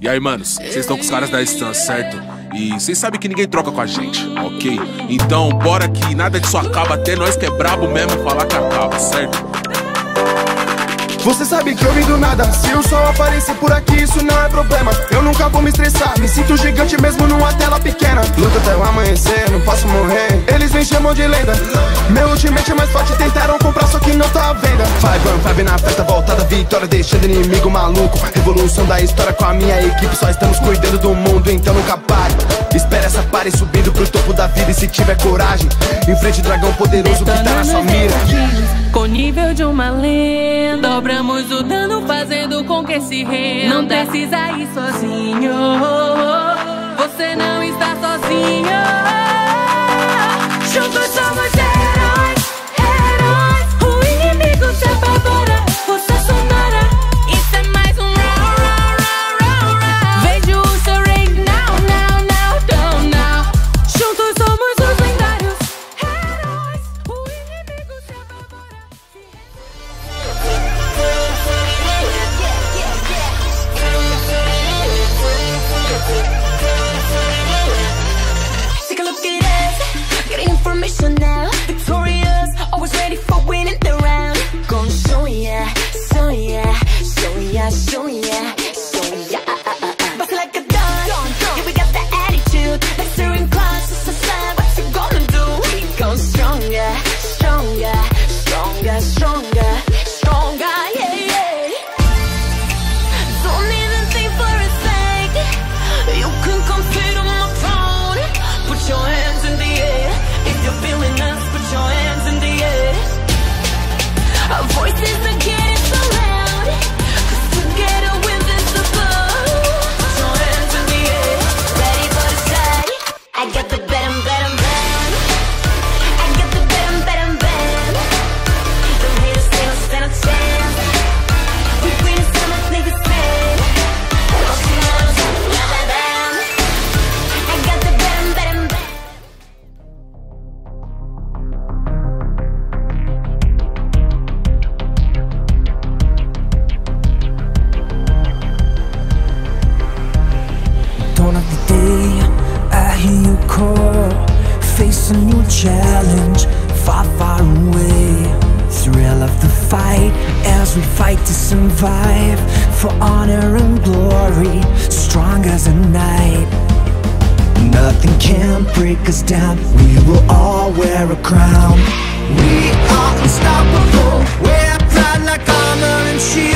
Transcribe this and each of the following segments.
E aí, manos, vocês estão com os caras da Stun, certo? E vocês sabem que ninguém troca com a gente, ok? Então, bora que nada disso acaba até nós que é brabo mesmo falar que acaba, certo? Você sabe que eu vim do nada Se o sol aparecer por aqui, isso não é problema Eu nunca vou me estressar Me sinto gigante mesmo numa tela pequena Luta até o amanhecer, não posso morrer Eles me chamam de lenda Meu ultimate é mais forte Tentaram comprar, só que não tá à venda. Five on five na festa, volta da vitória Deixando inimigo maluco. Revolução da história com a minha equipe Só estamos cuidando do mundo, então nunca pare. Espera essa pare subindo pro topo da vida E se tiver coragem Enfrente o dragão poderoso que tá na sua mira. Com nível de uma lenda Dobramos o dano fazendo com que se renda. Não precisa ir sozinho Você não está sozinho Take a look at us, getting information now. Victorious, always ready for winning the round. Gonna show ya, show ya, show ya, show ya, a new challenge, far, far away. Thrill of the fight as we fight to survive for honor and glory, strong as a night. Nothing can break us down. We will all wear a crown. We are unstoppable. We're proud like armor and shield.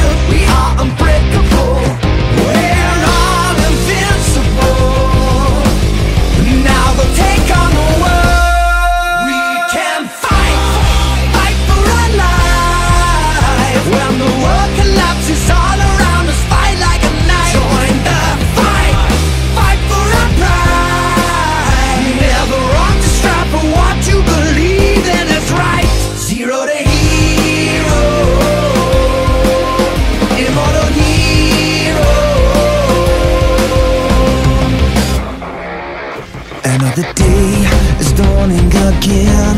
Another day is dawning again.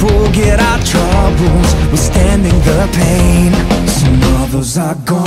Forget our troubles, we're standing the pain. Some others are gone,